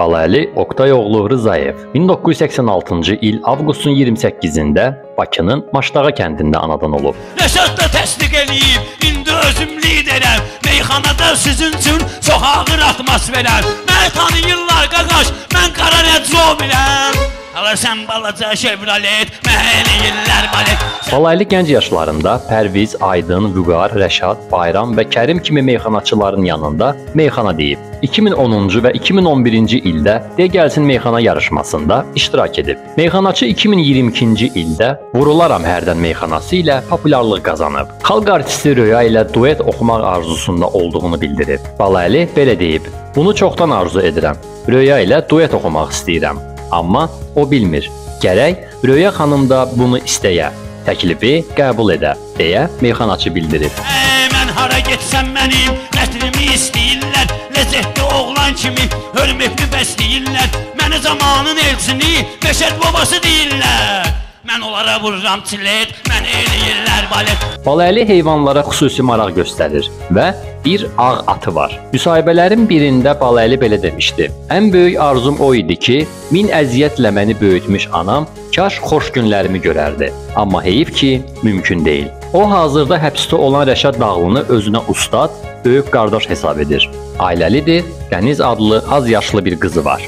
Balaəli Oktay oğlu Rzayev 1986-cı il avqustun 28-də Bakının Maşdağa kəndində anadan olub. Rəşad da təsdiq eləyib, indi özüm liderəm. Meyxanada sizin üçün çox ağır atmosferəm. Məni tanıyırlar qaqaş, mən qara rəcobiləm. Alırsan balaca Chevrolet, məni eləyirlər balet. Balaylı gənc yaşlarında Pərviz, Aydın, Vüqar, Rəşad, Bayram və Kərim kimi meyxanaçıların yanında meyxana deyib. 2010-cu və 2011-ci ildə De gəlsin meyxana yarışmasında iştirak edib. Meyxanaçı 2022-ci ildə Vurularam hərdən meyxanası ilə populyarlıq qazanıb. Xalq artisti Röya ilə duet oxumaq arzusunda olduğunu bildirib. Balaylı belə deyib: "Bunu çoxdan arzu edirəm. Röya ilə duet oxumaq istəyirəm." Amma o bilmir. Gərək Röya xanım da bunu istəyə, təklifi qəbul edə, deyə meyxanaçı bildirib. Ey, mən hara getsəm mənim qətlimi istəyirlər. Ləzzətli oğlan kimi hörmətli bəsləyirlər. Məni zamanın elçini, Məşəd babası deyirlər. Mən onlara vururam çilet, məni eləyirlər balet. Balaylı heyvanlara xüsusi maraq göstərir və bir ağ atı var. Müsahibələrin birində Balaylı belə demişdi: "Ən böyük arzum o idi ki, min əziyyətlə məni böyütmüş anam kaş xoş günlərimi görərdi. Amma heyif ki, mümkün deyil." O hazırda həbsdə olan Rəşad Dağlını özünə ustad, böyük qardaş hesab edir. Ailəlidir, Dəniz adlı az yaşlı bir qızı var.